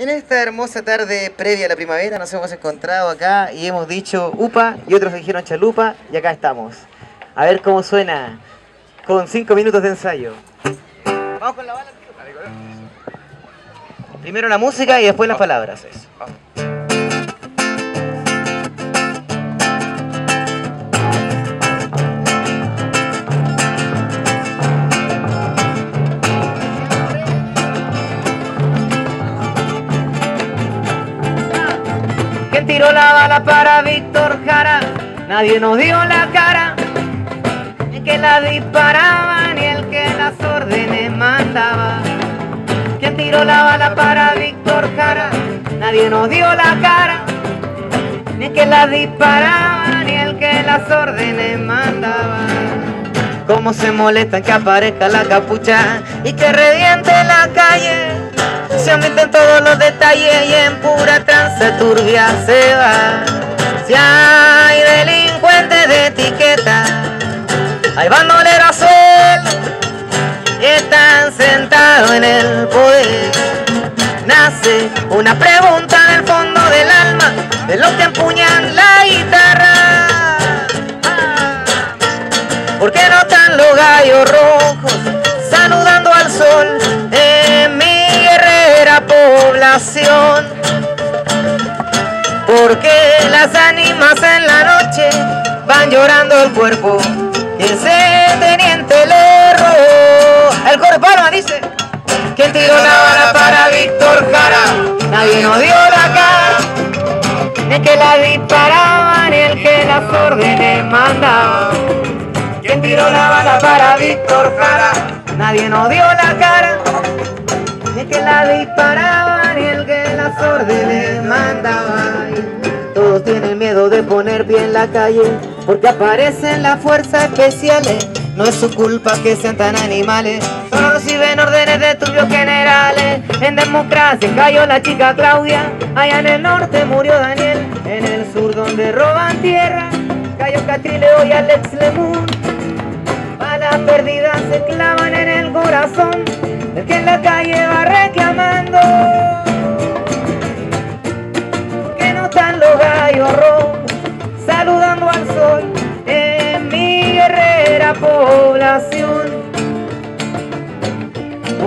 En esta hermosa tarde previa a la primavera nos hemos encontrado acá y hemos dicho upa y otros dijeron chalupa y acá estamos. A ver cómo suena con cinco minutos de ensayo. Vamos con la bala. Primero la música y después las palabras. Nadie nos dio la cara. Ni que la disparaba ni el que las órdenes mandaba. ¿Quién tiró la bala para Víctor Jara? Nadie nos dio la cara. Ni el que la disparaba ni el que las órdenes mandaba. Cómo se molestan que aparezca la capucha y que reviente la calle. Se omiten todos los detalles y en pura trance turbia se va. Si hay delincuentes de etiqueta, hay bandoleros sueltos y están sentados en el poder. Nace una pregunta del fondo del alma de los que empuñan la guitarra. Ah. ¿Por qué no están los gallos rojos saludando al sol en mi guerrera población? Porque las ánimas en la noche llorando el cuerpo y ese teniente le robó. El de Palma dice, ¿quién tiró la bala para Víctor Jara? Nadie nos dio la cara, ni el que la disparaba ni el que las órdenes mandaba. ¿Quién tiró la bala para Víctor Jara? Nadie nos dio la cara. Ni el que la disparaba ni el que las órdenes mandaba. Todos tienen miedo de poner pie en la calle porque aparecen las fuerzas especiales. No es su culpa que sean tan animales, solo reciben órdenes de turbios generales. En democracia cayó la chica Claudia, allá en el norte murió Daniel, en el sur donde roban tierra cayó Catrileo y Alex Lemun. Balas perdidas se clavan en el corazón del que en la calle va reclamando.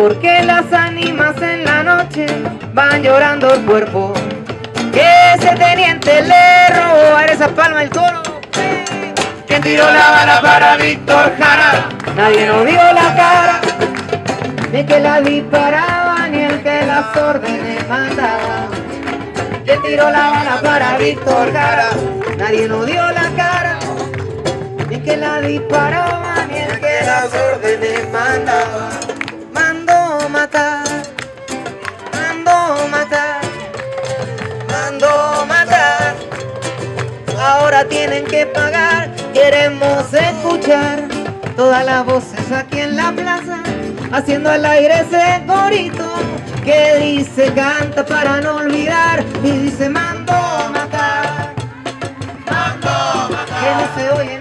Porque las ánimas en la noche van llorando el cuerpo. Que ese teniente le robó a esa palma el coro. ¿Quién tiró la bala para Víctor Jara? Nadie nos dio la cara. Ni que la disparaba ni el que las órdenes mandaba. ¿Quién tiró la bala para Víctor Jara? Nadie nos dio la cara. Ni que la disparaba ni el que las órdenes mandaba. Tienen que pagar. Queremos escuchar todas las voces aquí en la plaza, haciendo al aire ese corito que dice canta para no olvidar y dice mando matar, mando matar,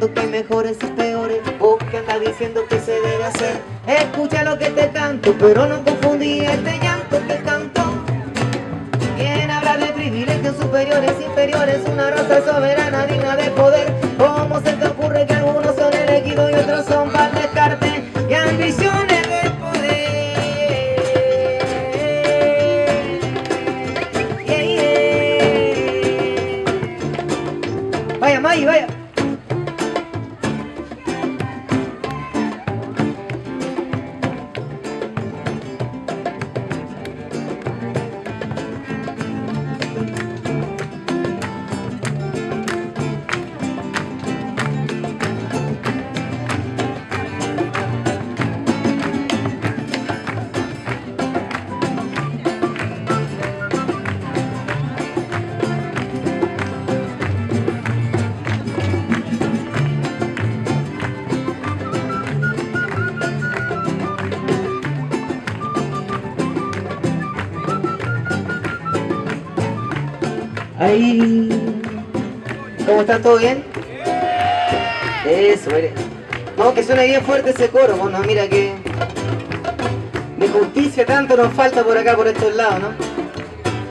diciendo que mejores y peores. Vos que andas diciendo que se debe hacer. Escucha lo que te canto, pero no confundí este llanto que canto. ¿Quién habla de privilegios superiores, inferiores? Una raza soberana ¿Cómo está? ¿Todo bien? Eso, mire. Vamos que suena bien fuerte ese coro, bueno, mira que... De justicia tanto nos falta por acá, por estos lados, ¿no?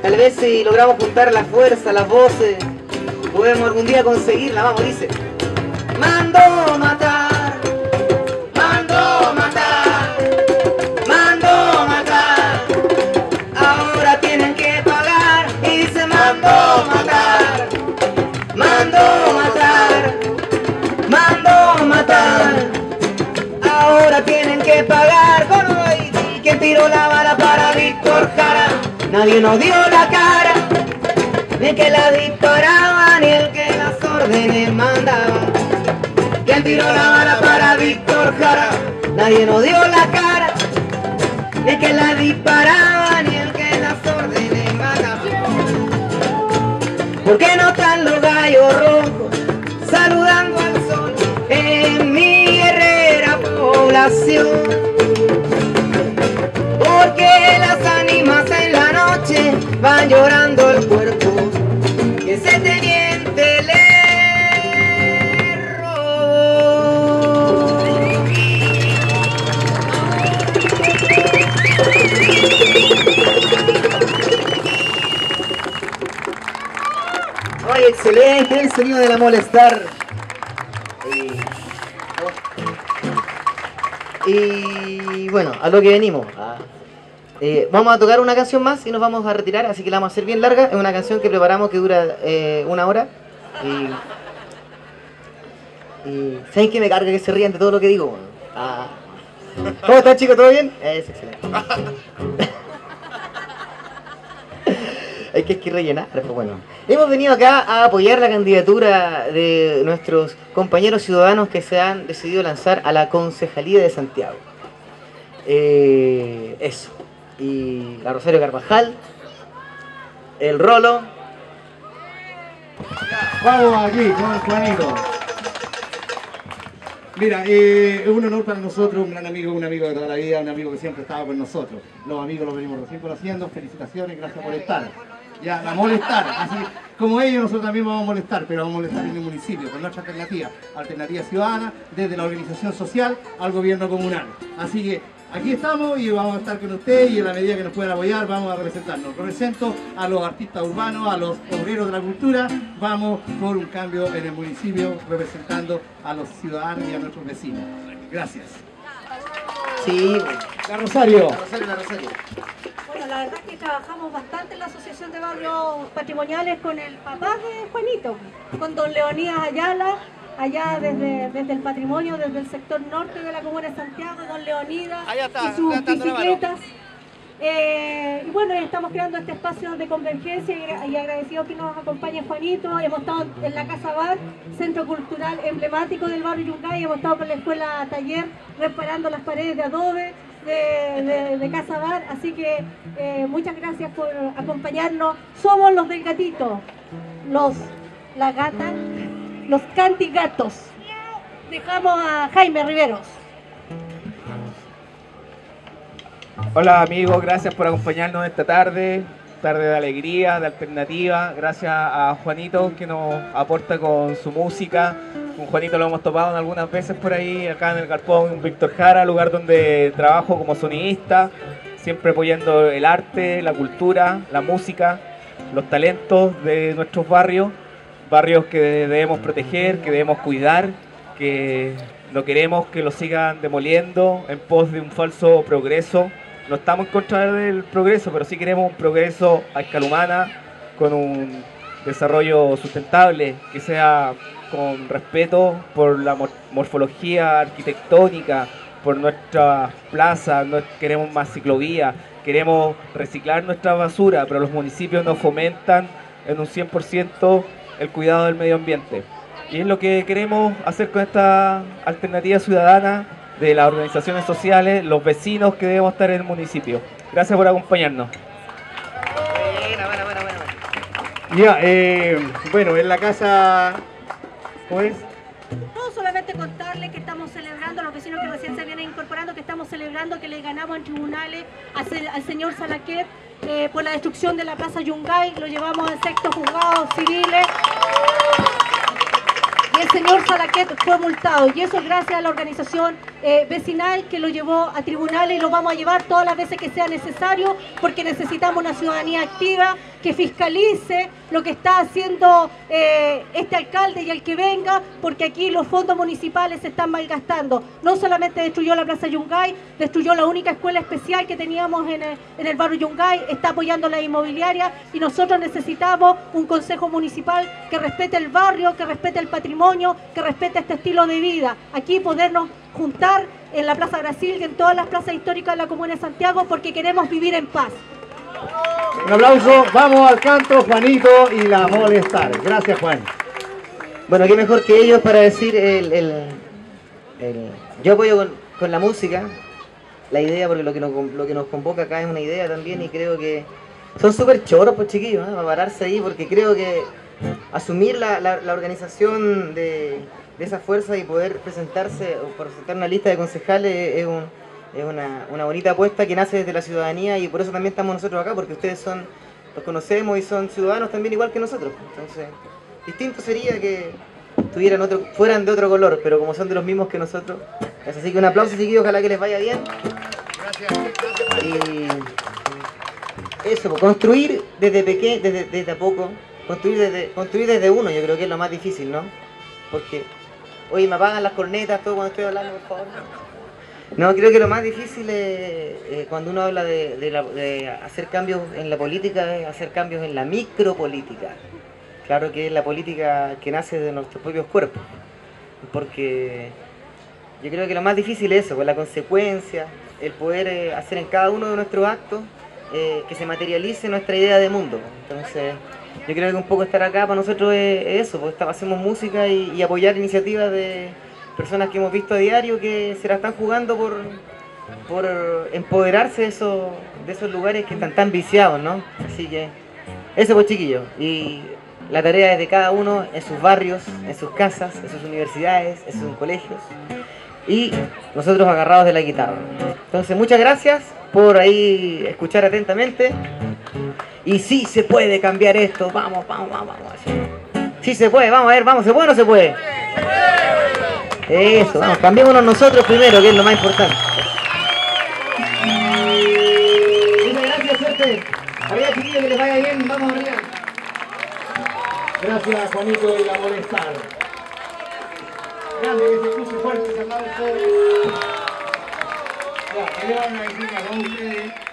Tal vez si logramos juntar la fuerza, las voces, podemos algún día conseguirla, vamos, dice. Mando matar, Ahora tienen que pagar con hoy. ¿Y quién tiró la bala para Víctor Jara? Nadie nos dio la cara, el que la disparaba, ni el que las órdenes mandaba. ¿Quién tiró la bala para Víctor Jara? Nadie nos dio la cara, el que la disparaba, ni el que las órdenes mandaba. ¿Por qué no están Porque las ánimas en la noche van llorando el cuerpo que ese teniente le robó. Ay, excelente el sonido de la molestar. Y, bueno, a lo que venimos. eh, vamos a tocar una canción más y nos vamos a retirar, así que la vamos a hacer bien larga. Es una canción que preparamos que dura eh, una hora. Y, y ¿saben que me carga que se rían de todo lo que digo? Ah. ¿Cómo están chicos? ¿Todo bien? Es excelente. Hay que, rellenar, pero bueno. Hemos venido acá a apoyar la candidatura de nuestros compañeros ciudadanos que se han decidido lanzar a la Concejalía de Santiago. Eh, eso. Y la Rosario Carvajal, el Rolo, Vamos aquí con Juanito. Mira, eh, es un honor para nosotros, un gran amigo, un amigo de toda la vida, un amigo que siempre estaba con nosotros. Los amigos los venimos recién conociendo, felicitaciones, gracias por estar. Ya, a molestar, así como ellos nosotros también vamos a molestar, pero vamos a molestar en el municipio, con nuestra alternativa, alternativa ciudadana, desde la organización social al gobierno comunal. Así que aquí estamos y vamos a estar con ustedes y en la medida que nos puedan apoyar vamos a representarnos. Represento a los artistas urbanos, a los obreros de la cultura, vamos por un cambio en el municipio representando a los ciudadanos y a nuestros vecinos. Gracias. sí, La Rosario. la Rosario, la Rosario. Bueno, la verdad es que trabajamos bastante en la Asociación de Barrios Patrimoniales con el papá de Juanito, con don Leonidas Ayala, allá desde, desde el patrimonio, desde el sector norte de la comuna de Santiago, don Leonidas y sus bicicletas. Eh, y bueno, estamos creando este espacio de convergencia y agradecido que nos acompañe Juanito. Hemos estado en la Casa Bar, centro cultural emblemático del barrio Yungay. Hemos estado con la escuela taller reparando las paredes de adobe de, de- Casa Bar. Así que eh, muchas gracias por acompañarnos. Somos los del gatito, los, la gata, los cantigatos. Dejamos a Jaime Riveros. Hola amigos, gracias por acompañarnos esta tarde, tarde de alegría, de alternativa. Gracias a Juanito que nos aporta con su música. Con Juanito lo hemos topado en algunas veces por ahí, acá en el Galpón Víctor Jara, lugar donde trabajo como sonidista, siempre apoyando el arte, la cultura, la música, los talentos de nuestros barrios, barrios que debemos proteger, que debemos cuidar, que no queremos que lo sigan demoliendo en pos de un falso progreso. No estamos en contra del progreso, pero sí queremos un progreso a escala humana, con un desarrollo sustentable, que sea con respeto por la mor- morfología arquitectónica, por nuestras plazas, no queremos más ciclovías, queremos reciclar nuestra basura, pero los municipios no fomentan en un 100% el cuidado del medio ambiente. Y es lo que queremos hacer con esta alternativa ciudadana de las organizaciones sociales, los vecinos que debemos estar en el municipio. Gracias por acompañarnos. Ya, eh, bueno, en la casa. ¿Cómo es? No solamente contarles que estamos celebrando a los vecinos que recién se vienen incorporando que estamos celebrando que le ganamos en tribunales al señor Salaquet eh, por la destrucción de la Plaza Yungay, lo llevamos a sexto juzgados civiles el señor Salaquet fue multado y eso es gracias a la organización eh, vecinal que lo llevó a tribunales y lo vamos a llevar todas las veces que sea necesario porque necesitamos una ciudadanía activa que fiscalice lo que está haciendo eh, este alcalde y el que venga, porque aquí los fondos municipales se están malgastando. No solamente destruyó la Plaza Yungay, destruyó la única escuela especial que teníamos en el, barrio Yungay, está apoyando la inmobiliaria y nosotros necesitamos un consejo municipal que respete el barrio, que respete el patrimonio, que respete este estilo de vida. Aquí podernos juntar en la Plaza Brasil y en todas las plazas históricas de la Comuna de Santiago porque queremos vivir en paz. Un aplauso, vamos al canto, Juanito y la molestar. Gracias, Juan. Bueno, qué mejor que ellos para decir el, el, yo apoyo con, la música, la idea, porque lo que, nos, lo que nos convoca acá es una idea también y creo que son súper choros, pues chiquillos, ¿eh? para pararse ahí, porque creo que asumir la, la, organización de, de, esa fuerza y poder presentarse o presentar una lista de concejales es un es una, una, bonita apuesta que nace desde la ciudadanía y por eso también estamos nosotros acá, porque ustedes son, los conocemos y son ciudadanos también igual que nosotros. Entonces, distinto sería que tuvieran otro, fueran de otro color, pero como son de los mismos que nosotros, así que un aplauso seguido, ojalá que les vaya bien. Gracias. Y eso, pues, construir desde pequeño, desde, desde a poco, construir desde, construir desde uno, yo creo que es lo más difícil, ¿no? Porque, oye, me apagan las cornetas todo cuando estoy hablando, por favor. No, creo que lo más difícil eh, cuando uno habla de, hacer cambios en la política es hacer cambios en la micropolítica. Claro que es la política que nace de nuestros propios cuerpos. Porque yo creo que lo más difícil es eso, pues, la consecuencia, el poder eh, hacer en cada uno de nuestros actos eh, que se materialice nuestra idea de mundo. Entonces, yo creo que un poco estar acá para nosotros es, eso, porque hacemos música y apoyar iniciativas de personas que hemos visto a diario que se la están jugando por, por empoderarse de esos, de esos lugares que están tan viciados, ¿no? Así que eso pues chiquillos. Y la tarea es de cada uno en sus barrios, en sus casas, en sus universidades, en sus colegios. Y nosotros agarrados de la guitarra. Entonces muchas gracias por ahí escuchar atentamente. Y sí se puede cambiar esto. Vamos, vamos, vamos, vamos. Sí se puede, vamos a ver, vamos, ¿se puede o no se puede? Eso, vamos, cambiémonos nosotros primero, que es lo más importante. Muchas gracias, suerte. Arriba, chiquillos, que les vaya bien. Vamos arriba. Gracias, Juanito, y la molestar. Grande, que se escuche fuerte, se aplaude todo. Ya, que le van a decir a ustedes.